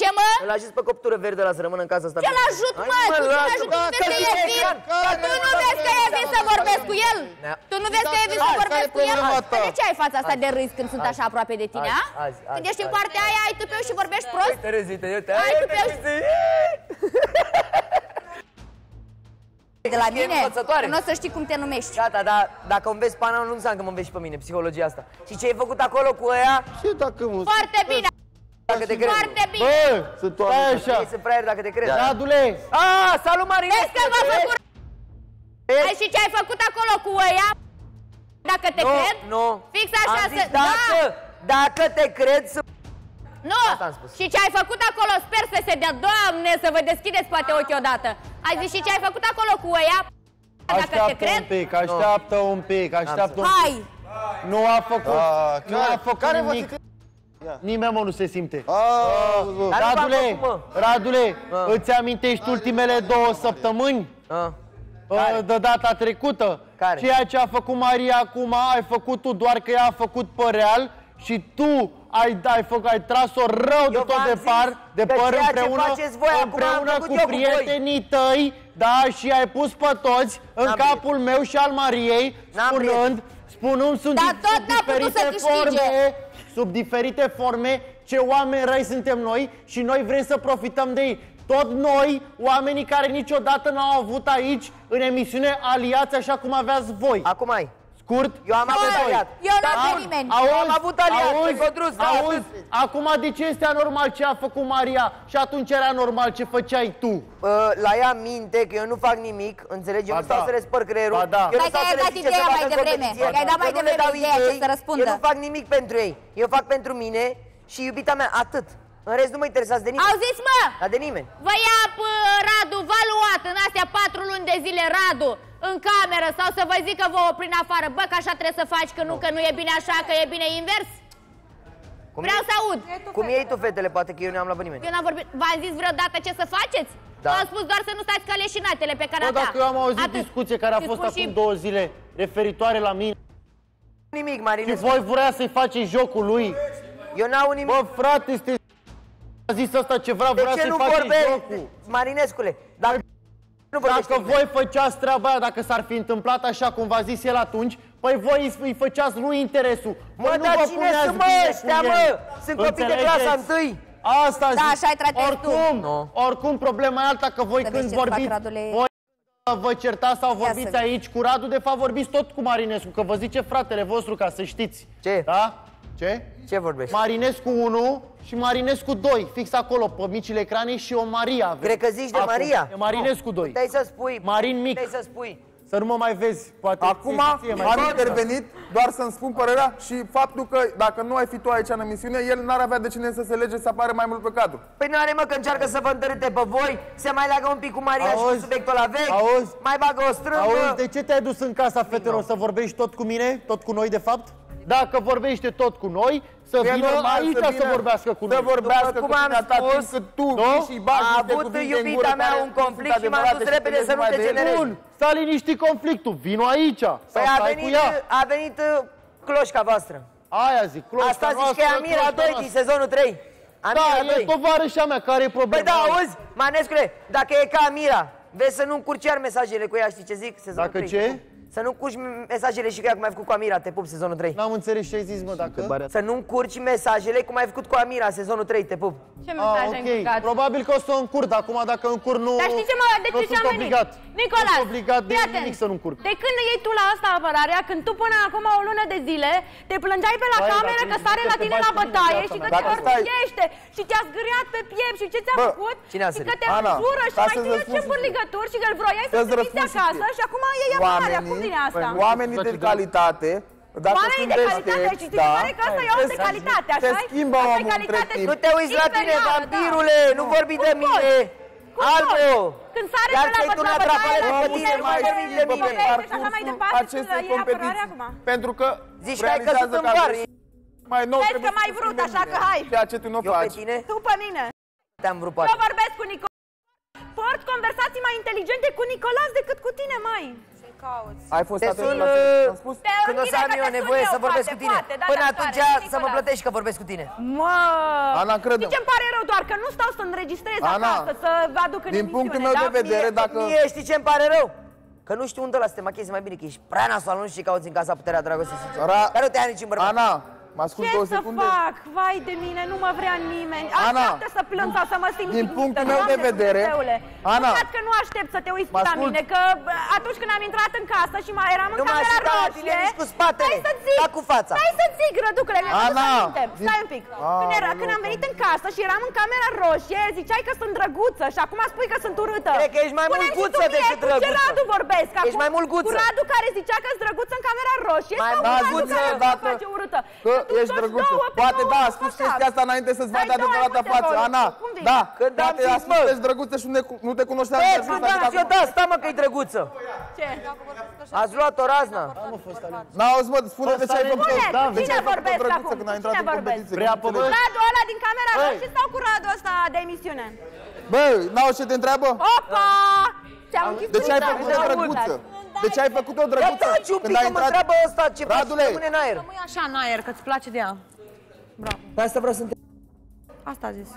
Ce mă? Îl ajut pe coptură verde la să rămână în casa asta. Ce-l ajut, mă? Tu ce-l ajut? Tu nu vezi că e vin? Tu nu vezi că e vin să vorbesc cu el? Da. Tu nu vezi că e vin să Hai, vorbesc care cu el? problema ta? De ce ai fața asta de râs când sunt așa aproape de tine, a? Azi, azi, azi, Când ești în azi. partea aia, ai tupeu și vorbești prost? Uite, rezite, uite. Hai, uite, tu pe- uite. De la E mine? învățătoare. Nu o să știi cum te numești. Gata, dar dacă îmi vezi pana, nu înseamnă că mă vezi și pe mine, psihologia asta. Și ce ai făcut acolo cu ăia, Și dacă mă... Foarte bine, dacă te crezi. foarte bine. Bă, sunt Stai oameni așa. Ei sunt fraieri dacă te crezi. Raduleț, Ah, salut Marin! Vezi că v-a făcut... Ai și ce ai făcut acolo cu ăia? Dacă te Nu, cred? nu. Fix așa Am zis, să... dacă, dacă te cred să... Nu! Asta am spus. Și ce ai făcut acolo? Sper să se dea, Doamne, să vă deschideți poate ochii odată. Ai zis și ce ai făcut acolo cu ăia? Dacă te așteaptă cred? un pic, așteaptă un pic, așteaptă un pic. Hai! Nu a făcut, Ah, nu care- a făcut care vă nimic. Nimeni mă nu se simte. Ah, bă. Dar nu v-am Radule, făcut, mă. Radule, Ah. îți amintești ultimele două săptămăni? Ah. Uh, De data trecută? Care? Ceea ce a făcut Maria acum, ai făcut tu, doar că ea a făcut pe real și tu ai, ai, făcut, ai tras-o rău de Eu tot v-am de zis par, de că păr ceea ce împreună, faceți voi acum am împreună făcut cu eu cu voi. prietenii tăi, da, și ai pus pe toți în N-am capul meu și al Mariei, N-am spunând, spunând sunt Dar di- tot sub n-a putut diferite să câștige. forme, sub diferite forme, ce oameni răi suntem noi și noi vrem să profităm de ei. Tot noi, oamenii care niciodată n-au avut aici, în emisiune, aliați așa cum aveați voi. Acum ai. Scurt, Eu am avut Băi, aliat. eu nu Dar am am- nimeni. Auzi, am avut aliat, auzi, pe Codrus, da, auzi, atât. acum de ce este anormal ce a făcut Maria și atunci era normal ce făceai tu? Uh, la ea minte că eu nu fac nimic, înțelegi? Eu Ba nu stau da. să le spăr creierul. Ba da. Eu nu Hai că stau ai să le dat zic ce ideea să mai facă în devreme. competiție. Că ai dat mai Eu nu le devreme dau ideea ce idei, să răspundă. Eu nu fac nimic pentru ei. Eu fac pentru mine și iubita mea, atât. În rest nu mă interesează de nimeni. Auziți, mă? Dar de nimeni. Vă ia pă, Radu, v-a luat în astea patru luni de zile Radu în cameră sau să vă zică vouă prin afară, bă, că așa trebuie să faci, că nu, că nu e bine așa, că e bine invers? Cum Vreau iei- să aud. Cum iei tu fetele, poate că eu nu am luat pe nimeni. Eu n-am vorbit. V-am zis vreodată ce să faceți? Da. V-am spus doar să nu stați ca leșinatele pe Bă, Canada. dacă eu am auzit Atât. discuție care a Și fost spun acum și- două zile referitoare la mine Nimic, și Marinescu. voi vrea să-i faceți jocul lui. Eu n-au nimic. Bă, frate, este a zis asta ce vrea, de vrea ce să-i nu faceți vorbești? jocul. Marinescule, dacă nu vorbești Dacă nimeni. voi făceați treaba aia, dacă s-ar fi întâmplat așa cum v-a zis el atunci, păi voi îi- îi făceați lui interesul. Mă, Voi nu dar vă cine puneați sunt, mă, bine cu ăștia, el. mă? Sunt copii de Înțelegeți? clasa întâi. Asta Da, zic. așa îi tratezi tu. oricum, Nu. oricum, problema e alta că voi Să când vezi ce-ți fac, vorbiți, Radule. voi vă certați sau Ia vorbiți să vezi. aici cu Radu, de fapt vorbiți tot cu Marinescu, că vă zice fratele vostru ca să știți. Ce? Da? Ce? Ce vorbești? Marinescu 1 și Marinescu 2, fix acolo, pe micile ecrane și o Maria. avem. Cred că zici de Acum. Maria. E Marinescu 2. Puteai să spui. Marin mic. Puteai să spui. Să nu mă mai vezi, poate Acum ție- ție mai am bine. intervenit doar să-mi spun părerea și faptul că dacă nu ai fi tu aici în emisiune, el n-ar avea de cine să se lege să apare mai mult pe cadru. Păi nu are mă că încearcă să vă întărâte pe voi, se mai leagă un pic cu Maria și cu Auzi? subiectul la vechi, Auzi? mai bagă o strâmbă. Auzi, de ce te-ai dus în casa fetelor să vorbești tot cu mine? Tot cu noi, de fapt? Dacă vorbește tot cu noi, să E vină normal aici să, vină vorbească cu Să noi. vorbească După cu cum am tine atât spus, timp cât tu nu? vii și bagi A niște avut cuvinte în iubita gură mea care un nu conflict sunt și m-am adevărate dus și repede te să nu legi te mai de ele. generezi. Bun, s-a liniștit conflictul, vino aici. Păi sau a stai venit, cu ea. a venit uh, cloșca voastră. Aia zic, cloșca Asta zici noastră, că e Amira cloșca 2 noastră. din sezonul 3. Da, Amira e 2. tovarășa mea, care e problema? Păi da, auzi, Manescule, dacă e ca Amira, vezi să nu încurci iar mesajele cu ea, știi ce zic? Sezonul Dacă 3. ce? Să nu încurci mesajele și cu ea cum ai făcut cu Amira, te pup sezonul 3. N-am înțeles ce ai zis, mă, dacă... Să nu încurci mesajele cum ai făcut cu Amira, sezonul 3, te pup. Ce Ah, mesaj ai ok. încurcat? Probabil că o să o încurc, acum dacă încurc nu... Dar știi ce mă, de nu ce sunt am venit? obligat. Nicolas, Nu sunt obligat de fii atent. nimic să nu încurc. De când iei tu la asta apărarea, când tu până acum o lună de zile te plângeai pe la Băi, cameră dacă că îmi sare zici la că te tine bagi la cu mine în bătaie viața și că mea. te Dacă stai- orbește și te-a zgâriat pe piept și ce ți-a Bă, făcut cine a și că sărit? te Ana, înjură și ca mai să-ți știu eu răspund ce sincer. bărligături și că îl vroiai să Să-ți trimiți răspund acasă sincer. și acum e apărarea. Cum vine asta? oamenii de calitate, dacă Oamenii sunt de calitate și ți se pare că asta e om de se- calitate, Se așa schimbă Asta e omul între calitate timp. Nu te uiți la tine, inferioară, vampirule, nu vorbi de Cum poți? mine. Cum Albo! poți? Când sare Iar pe la ți-ai bătaie, turnat la trapele bătaie, după la tine, nu tine, mai la vorbi de tine, mine. la tine, și așa mai departe, aceste să iei apărare competiții. acum. Pentru că Zici că ai realizează căzut în că bar. mai nou Vezi trebuie că m-ai să vrut, fii așa bine. că hai. Ceea ce tu nu Eu pe faci. tine Tu pe mine. te-am vrut Eu poate. vorbesc cu Nicolas. Port conversații mai inteligente cu Nicolas decât cu tine, mai. Cauți? Ai fost Te atent sun la ce uh, am spus? Te când o să bine am că eu te sun nevoie eu, să vorbesc poate, cu tine. poate, da, Până dar atunci care, să mă Nicola? plătești că vorbesc cu tine. Mă! Ana, crede-mă. Știi ce-mi pare rău? Doar că nu stau să înregistrez Ana, acasă, să aduc în din emisiune, punctul meu da? de vedere, Mie- dacă... Mie știi ce-mi pare rău? Că nu știu unde ăla să te machezi mai bine, că ești prea nasol, nu știi ce cauți în casa puterea dragostei sincer. Ra- Dar nu te ia niciun bărbat. Ana, mă ascult Ce două să secunde? fac? Vai de mine, nu mă vrea nimeni. Ana, Așteaptă să plâng sau să mă simt din jignită, punctul meu de Doamne vedere, Dumnezeule. Ana, Păcat că nu aștept să te uiți mă la ascult. mine, că bă, atunci când am intrat în casă și mai eram în Nu m-aș camera uita la tine roșie... nici cu spatele, Stai să zic, da cu fața. Stai să zic, răducule, mi-am adus Ana, aminte. din- Stai un pic. Când, era, când am venit în casă și eram în camera roșie, ziceai că sunt drăguță și acum spui că sunt urâtă. Cred că ești mai Spune-mi mult și tu guță mie, decât cu ce drăguță. Radu vorbesc acum? Ești mai mult guță. Cu Radu care zicea că sunt drăguță în camera roșie Mai sau cu mult Radu guță care mă odată. face urâtă? Că Tu ești toți drăguță. două pe Poate două, da, a așa. spus chestia asta înainte să-ți Dai vadă două adevărata multe față. roluri. Ana, Cum zici? da, Când am poate a zis, spus bă. că ești drăguță și nu, ne, nu te cunoșteam. Băi, de bă, asta, da, adică și-o da, stai mă că-i drăguță. Ce? Ați luat-o razna. N-auzi, mă, spune de ce ai făcut Spune, da, cu de ce cine ai făcut vorbesc drăguță acum? când ai Cu intrat cine în vorbesc? competiție. Prea că nu înțelegi? Radu ăla din camera Băi. roșie sau cu Radu ăsta de emisiune? Bă, n-auzi ce te întreabă? Opa! Ți-am închis De ce ai ușa, făcut-o nu drăguță? Uitați. De ce ai făcut-o Ia drăguță? taci un Când pic ai că mă intrat... întreabă ăsta ce faci Radule. rămâne în aer. Rămâi așa în aer, că-ți place de ea. Bravo. Pe asta vreau să întreb. Asta a zis.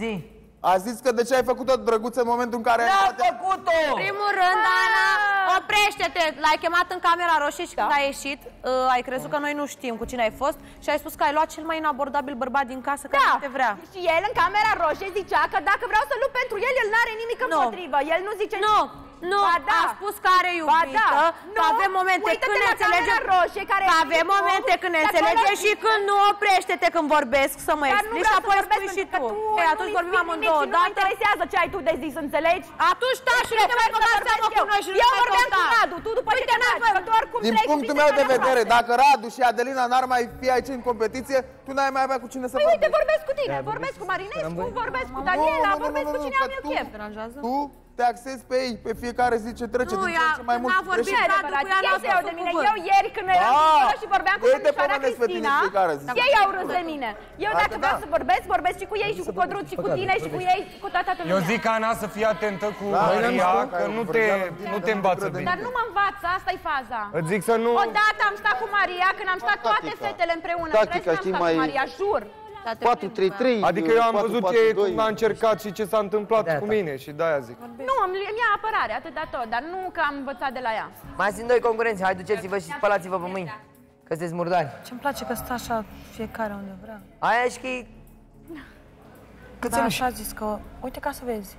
Zi. A zis că de ce ai făcut-o drăguță în momentul în care ai N-am intrat... făcut-o! primul rând, Ana, oprește-te! L-ai chemat în camera roșie și când Da. ai ieșit, uh, ai crezut că noi nu știm cu cine ai fost și ai spus că ai luat cel mai inabordabil bărbat din casă care Da. nu te vrea. Și el în camera roșie zicea că dacă vreau să lupt pentru el, el n-are nimic împotrivă. El nu zice Nu, nu, Ba da. a spus că are Ba iubită, da. că Nu. avem momente Uită-te când la ne înțelegem, camera roșie care că e avem tu, momente când ne și acolo înțelegem și zici- când nu oprește-te când vorbesc să mă Dar nu explici vreau și să apoi vorbesc spui și pentru că tu. tu Ei, nu atunci îi vorbim spui amândouă nimic și Nu mă odată. interesează ce ai tu de zis, înțelegi? Atunci da și nu te mai Prefer să băga seama vorbesc cu eu. noi și nu Eu mai vorbeam cu căuta. Radu, tu după ce te naști, că tu oricum Din pleci, punctul știi meu că de ne vedere, place. dacă Radu și Adelina n-ar mai fi aici în competiție, tu n-ai mai avea cu cine să Păi uite, vorbești. vorbesc cu tine, vorbesc cu Marinescu, vorbesc cu Daniela, Nu, nu, nu, vorbesc nu, cu nu, cine că am eu tu- chef. Tu te axezi pe ei, pe fiecare zi ce trece, Nu, din ce ea- în ce mai mult. n-a vorbit greșit. Radu cu ea, n-a Ei se iau spus de un mine. cuvânt. Eu ieri când eram Ah, acolo și vorbeam cu uite, domnișoara pomenesc pe tine Cristina, fiecare zi. ei au râs de mine. Eu Hai dacă că vreau da. să vorbesc, vorbesc și cu ei și cu Codruț și cu tine și cu ei, cu toată lumea. Eu zic, Ana, să fii atentă cu Da, Maria, da, că da, nu da, te, da, da, nu da, te da, învață da, da, bine. Dar nu mă învață, asta e faza. Îți zic să nu... Odată am stat cu Maria, când am stat toate Tactica. fetele împreună. Tactica, Restul n-am știi, stat cu mai- Maria, jur. 4-3-3 Adică eu am văzut ce 4-4-2. cum a încercat și ce s-a întâmplat De-aia cu ta. mine și de-aia zic. Nu, îmi îmi ia apărare, atâta tot, dar nu că am învățat de la ea. Mai sunt doi concurenți, hai duceți-vă și spălați-vă pe mâini. Că sunteți murdari. Ce-mi place că stă așa fiecare unde vrea. Aia e și că e... Cât Da, așa a zis că, uite ca să vezi,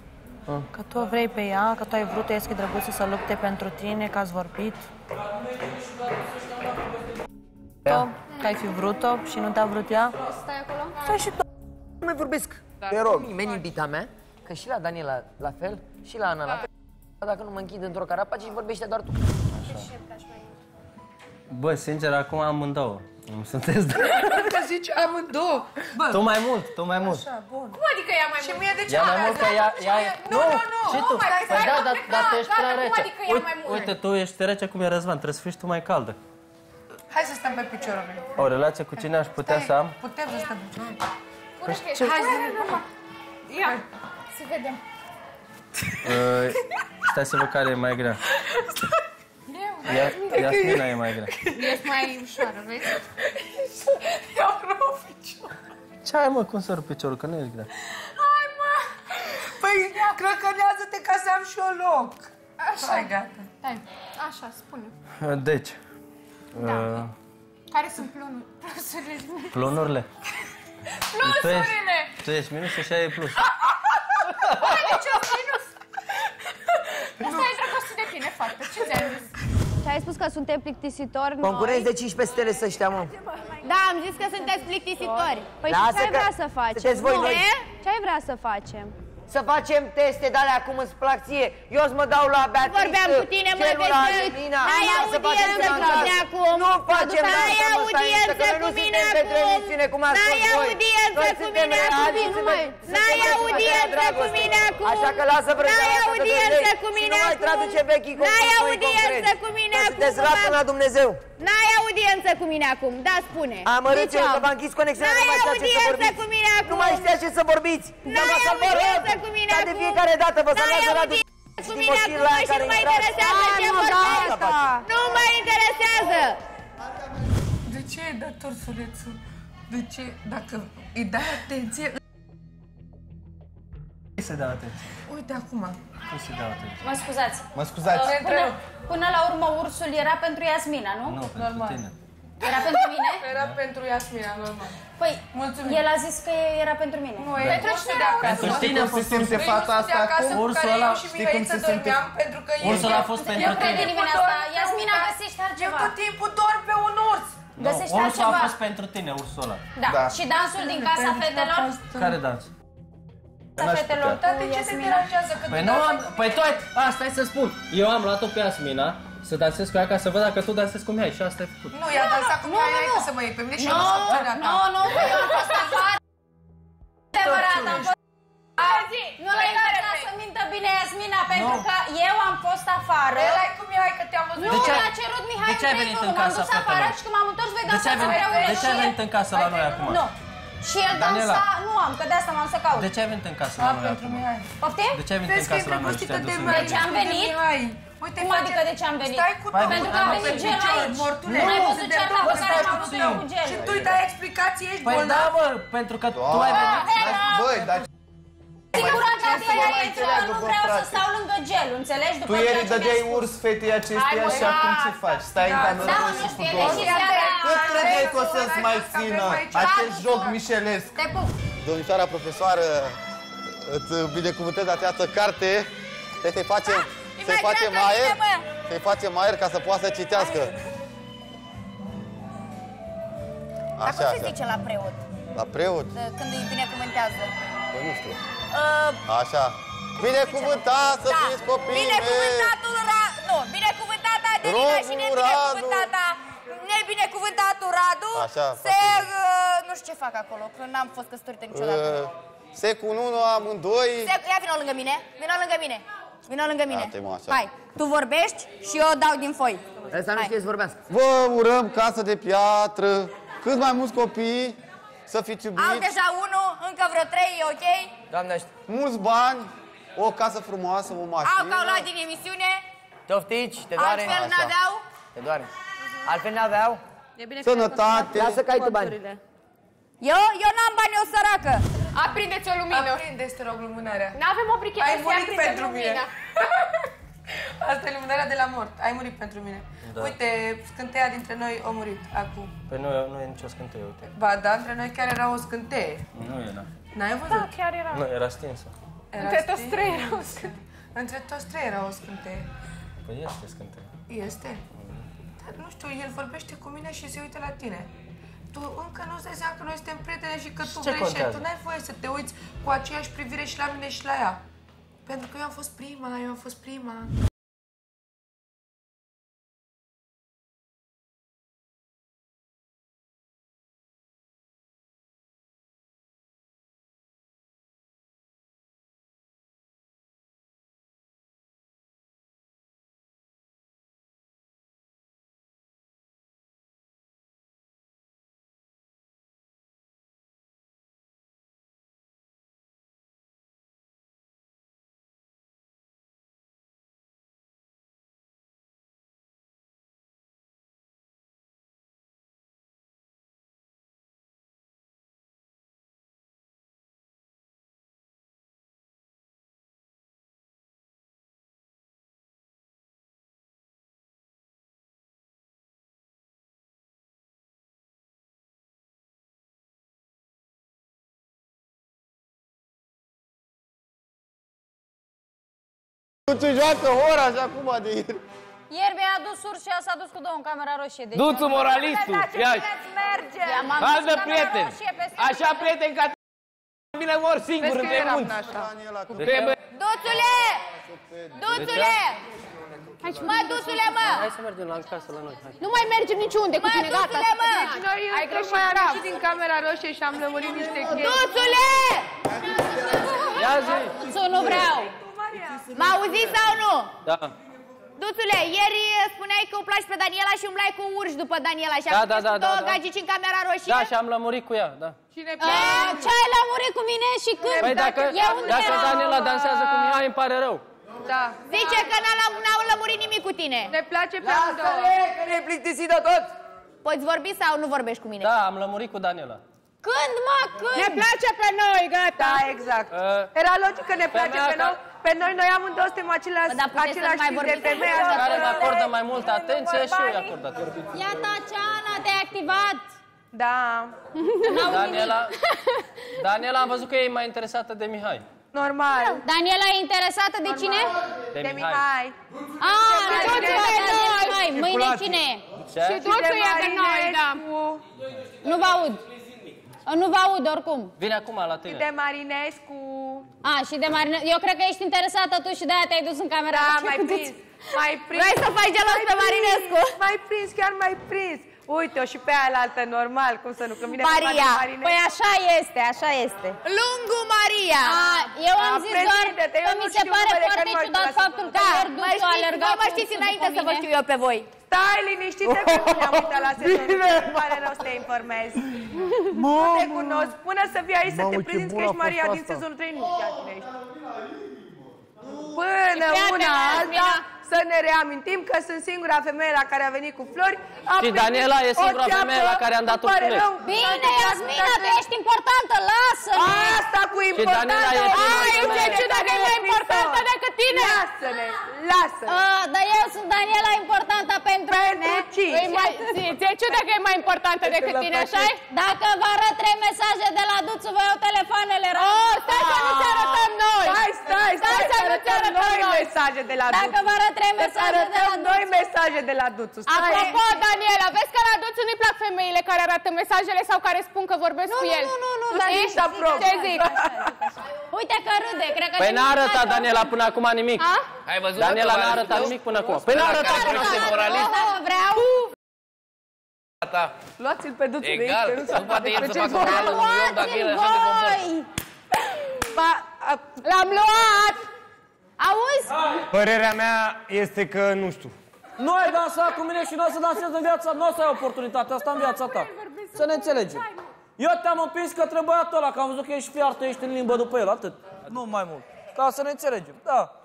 că tu o vrei pe ea, că tu ai vrut, ești drăguță să lupte pentru tine, că ați vorbit. Da. Că ai fi vrut-o și nu te-a vrut ea. Stai acolo? Stai și tu. Nu mai vorbesc. Te rog. Nimeni iubita mea, că și la Daniela la fel, și la Ana la fel. Dacă nu mă închid într-o carapace, vorbește doar tu. Bă, sincer, acum amândouă. Nu sunteți de... Că zici amândouă. Bă, Tu mai mult, tu mai mult. cum adică ea mai și mie de ce Ea mai mult că ea... ea e... Nu, nu, nu. Și nu, tu? mai Păi stai, da, mă, dar da, dar tu ești gata, prea cum rece. adică ea mai mult? Uite, tu ești rece cum e Răzvan, trebuie să fiți și tu mai caldă. Hai să stăm pe piciorul meu. O relație cu cine aș putea să am? Putem să stăm pe piciorul meu. Pune Hai să Ia, să vedem. Uh, stai să văd care e mai grea. Ia, Iasmina e mai grea. Ești mai ușoară, vezi? Iau rău picior. Ce ai, mă, cum să rup piciorul, că nu ești grea. Hai, mă. Păi, crăcănează-te ca să am și eu loc. Așa. Hai, gata. Stai, așa, spune. Uh, Deci, uh, Care sunt plonul? Plusurile. plonurile. Tu ești, tu ești minus și așa e plus. Asta e dragostea de tine, fată. Ce ți-am zis? Și ai spus că suntem plictisitori noi. Concurenți de 15 stele să ăștia, mă. Da, am zis că sunteți plictisitori. Păi și Lasă ce ai că vrea să facem? sunteți voi Nu, noi. e? Ce ai vrea să facem? Să facem teste de alea cum îți plac ție. Eu să mă dau la Beatrice, Vorbeam cu tine, mă, celul vezi la că Alina, n-ai Ana, să facem audiență ceva cu în mine casă. acum. Nu facem N-ai asta, mă, stai niște, audiență că noi cu nu mine suntem pentru acum. emisiune cum ați N-ai fost voi. audiență Noi cu suntem mine reali, acum. suntem- N-ai suntem audiență pentru cu dragoste. mine acum. Așa că lasă vremea N-ai asta, că audiență vrei cu și mine nu mai acum. traduce vechii N-ai concurenți, audiență concurenți. cu mine Că acum, Sunteți mă, ratul fac- la Dumnezeu. N-ai audiență cu mine acum, da, spune. Amărâți-vă Ziceam. că v-a închis conexiunea, nu N-ai mai știați ce să audiență vorbiți. cu mine acum. Nu mai știați ce să vorbiți. N-ai Vă salvă audiență Radu. cu mine Ca de acum. fiecare dată vă N-ai salvează Radu. audiență. Cu mine acum și nu mă interesează ce vorbești. Nu mă interesează. De ce ai dat torsulețul? De ce? Dacă îi dai atenție... Cum se dă atenție? Uite acum. Cum se dă atenție? Mă scuzați. Mă scuzați. Uh, Până, până la urmă, ursul era pentru Iasmina, nu? Nu, pentru Normal. tine. Era pentru mine? Era pentru Iasmina, normal. Păi, Mulțumim. el a zis că era pentru mine. Nu, e pentru ursul cine de era acasă. ursul? Pentru tine a Cum se fost simte ursul. fata asta acum? Ursul care ăla, eu și știi cum Mihăiță se simte? dormeam pentru că eu... Ursul a fost Eu pentru cred tine. în nimeni asta. Iasmina, găsește Eu altceva. tot timpul dorm pe un urs. Nu, Găsește ursul a altceva. fost pentru tine, ursul ăla. Da. Da. Și dansul din casa fetelor? Care dans? Casa fetelor. Dar de ce te deranjează că Păi tu nu dansi? am, păi tu ai, a, stai să spun. Eu am luat-o pe Asmina să dansez cu ea ca să văd dacă tu dansezi cum ai și asta ai făcut. Nu, i-a dansat cu Nu, mine, nu, ai nu. să mă iei pe mine și Nu, am lăsat părerea ta. nu, nu, că eu am fost afară. Adevărat, am fost nu l-ai învățat să mintă bine Iasmina, pentru că eu am fost afară. El ai cum e, hai că te-am văzut. Nu, De ce ai- mi-a cerut Mihai de ce ai trei venit luni, în m-am casa dus afară fetelor? și când m-am întors voi De ce ai dansați venit, împreună de ce ai și- venit în casă la noi acum? Nu. Și el Daniela. dansa, nu am, că de asta m-am să caut. De ce ai venit în casă la noi acum? Poftim? De ce ai venit Vezi în că e casă la noi și îndrăgostită te-ai de dus în Mihai. De ce am venit? Mihai. Uite, Cum adică de ce am venit? Stai cu Păi, Pentru că am am venit pe gel picior, aici. mortule. Nu ai Nu, văzut de ceata două, pe care stai am avut puțin. eu cu gel. Și tu îi dai explicații, ești Păi da, bolnav? mă, pentru că tu ai venit... Băi, dar Singurătatea să mă e mai că înțeleagă, nu bă, vreau să frate? stau lângă gel, înțelegi? După tu ceea ieri ce mi-ai dădeai spus. urs fetei acesteia Hai, mă, și acum ce da. faci? Stai în Da, cameră Da, și mă, nu cu știu, două. E și seara. Cât credeai că o să-ți mai Hai, că avem țină aici acest cadru. joc mișelesc? Te pup. Domnișoara profesoară, îți binecuvântez această carte. Trebuie să-i facem, să-i mai facem grea ca aer, mine, bă. să-i facem aer ca să poată să citească. Dar Așa, cum se așa. zice la preot, La preot? de- când îi binecuvântează? Păi nu știu. Uh, Așa. Binecuvântat să da. fiți copii mei. Binecuvântatul Ra... Nu, binecuvântata Adelina și Robul nebinecuvântata... Nebinecuvântatul Radu Așa, se... foarte Uh, nu știu ce fac acolo, că n-am fost căsătorită niciodată. Uh, Secul 1, amândoi. Se... Ia vină lângă mine, vină lângă mine. Vină lângă mine. Ia-te, mă, așa. Hai, tu vorbești și eu dau din foi. Ăsta nu Hai. știe să vorbească. Vă urăm casă de piatră, cât mai mulți copii, să fiți Au iubiți, deja unul, încă vreo trei, e ok? Doamne ajută. mulți bani, o casă frumoasă, o Au mașină. că au luat din emisiune, Toftici, te doare? altfel Așa. n-aveau. Te doare. Altfel n-aveau? Sănătate. Lasă că ai tu bani. Eu, eu n-am bani, eu săracă. Aprindeți o lumină. Aprinde, te rog, lumânarea. N-avem o brichetă, Ai să murit aprindem pentru mine. lumina. Asta e lumânarea de la mort. Ai murit pentru mine. Da. Uite, scânteia dintre noi a murit acum. Păi nu, nu e nicio scânteie, uite. Ba, da, între noi chiar era o scânteie. Nu era. N-ai văzut? Da, chiar era. Nu, era stinsă. Era Între toți stins. trei erau scânteie. Între toți trei era o scânteie. Păi este scânteie. Este? Dar nu știu, el vorbește cu mine și se uită la tine. Tu încă nu-ți dai seama că noi suntem prietene și că tu ce vrei și contează? tu n-ai voie să te uiți cu aceeași privire și la mine și la ea. Pentru că eu am fost prima, eu am fost prima. Nu ți joacă ora așa cum de ieri. Ieri mi-a adus urs și a s-a dus cu două în camera roșie. Deci Du-ți moralistul, ia merge. M-am dus Hai în de camera prieten. roșie peste Așa prieten ca bine mor singur Vezi că pe eram munți. așa. Trebuie Duțule! Duțule! Mă, duțule, mă! Hai să mergem la casă la noi. Hai. Nu mai mergem niciunde cu Mă, tine, gata. duțule, mă! Noi Ai încă greșit mai am grav. ieșit din camera roșie și am lămurit niște chestii. Duțule! Ia zi! Să nu vreau. M-a auzit sau nu? Da. Duțule, ieri spuneai că îmi place pe Daniela și îmi cu urși după Daniela și Da, acum da, ești da, cu da, două da. gagici în camera roșie? Da, și am lămurit cu ea, da. Cine A, Ce ai lămurit cu mine și când? Păi dacă, Eu unde dacă eram? Daniela dansează cu Mihai, îmi pare rău. Da. Zice că n-a- n-au lămurit nimic cu tine. Ne place pe amândouă. Lasă-le, că ne-ai plictisit de tot! Poți vorbi sau nu vorbești cu mine? Da, am lămurit cu Daniela. Când, mă, când? Ne place pe noi, gata. Da, exact. Uh, Era logic că ne place Femeia pe noi. ca- Pe noi, noi amândouă suntem același, Bă, dar puteți să același mai tip de vorbiți femei. despre așa care că- mi acordă mai multă atenție și eu îi acord atenție. Iată, Ceana, te-ai activat. Da. Daniela, Daniela am văzut că e mai interesată de Mihai. Normal. Daniela e interesată de cine? De, De Mihai. Mihai. Ah, De nu Marine. de Mihai. Mâine cine e? Ce? Și de Marinescu. Nu vă aud. Nu vă aud oricum. Vine acum la Și tine. de Marinescu. A, și de Marine... Eu cred că ești interesată tu și de-aia te-ai dus în camera. Da, Ce mai cu prins. Mai prins. Vrei să faci gelos pe Marinescu? Mai prins, chiar mai prins. Uite-o și pe aia altă, normal, cum să nu, că vine Maria. vorba de Marinescu. Păi așa este, așa este. Lungu Maria. A, eu am Da, zis doar prezintă-te, eu că nu mi se știu pare numele, că foarte nu mai ciudat vreau să faptul că spun. ieri Da, după mai știți, alergat vă mă cu știți sudul înainte pe să vă mine. știu eu pe voi. Stai liniștite că nu ne-am uitat la sezonul. Îmi pare rău să te informez. Nu te cunosc. Până să vii aici să Mamă, te ce prezinți că bună a ești Maria fost din asta. sezonul 3, nu știa cine ești. Până Ia una pe alta să ne reamintim că sunt singura femeie la care a venit cu flori. a Și primit Daniela e o singura țeapă, femeie la care am dat îmi pare ursuleț. rău, Bine, s-a Iasmina, întâmplat tu ești importantă, lasă Asta cu importantă. Daniela e prima Ai, femeie. ce ciudă că e mai importantă decât tine. Lasă-ne, lasă-ne. Uh, dar eu sunt Daniela importantă pentru Pentru mine. cine? Îi mai, zi, ți-e ciudă că e mai importantă decât tine, așa Dacă vă arăt trei mesaje de la Duțu, vă iau telefoanele Oh, stai să nu ți arătăm noi! Stai, stai, stai, Stai să nu ți arătăm noi noi! mesaje de la Dacă Duțu. vă arăt trei Să-ți mesaje de la arătăm noi Duțu. mesaje de la Duțu. Stai. Apropo, Daniela, vezi că la Duțu nu-i plac femeile care arată mesajele sau care spun că vorbesc Nu, cu nu, el. nu, nu, nu, Tu dar știi? nici apropo. Ce zic? Uite că râde, cred că... Păi nici n-a nu arătat mai- Daniela până acum nimic. A? Ai văzut Daniela că n-a v-a arătat zis nimic până acum. eu? Păi n-a Ăla arătat care nimic. crește moralist. Oh, vreau... Ta. Luați-l pe Duțu de Egal. aici, că Nu poate el să despre facă ce morală vorbește. unui om dacă el așa se comportă. Ba- a- L-am luat! Auzi? Părerea mea este că, nu știu, Nu ai dansat cu mine și nu o să dansezi în viața, nu o să ai oportunitatea asta în viața ta. Să ne înțelegem. Eu te-am împins către băiatul ăla, că am văzut că ești fiartă, ești în limbă după el, atât. Nu mai mult. Ca să ne înțelegem, da.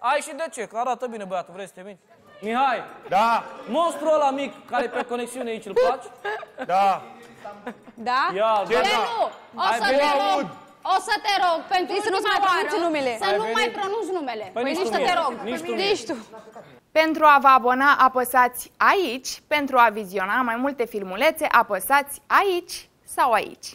Ai și de ce, că arată bine băiatul, vrei să te minți? Mihai, da, monstrul ăla mic care e pe conexiune aici, îl place? da, Da? Ia, Ce gata. nu? O Hai, să bine, te rog, aud. O să te rog, pentru să nu-ți ultima mai oară, pronunți numele. Să Ai nu venit? mai pronunți numele. Păi nici nici tu să mie. te rog. Nici tu mie. Nici tu. Pentru a vă abona, apăsați aici. Pentru a viziona mai multe filmulețe, apăsați aici sau aici.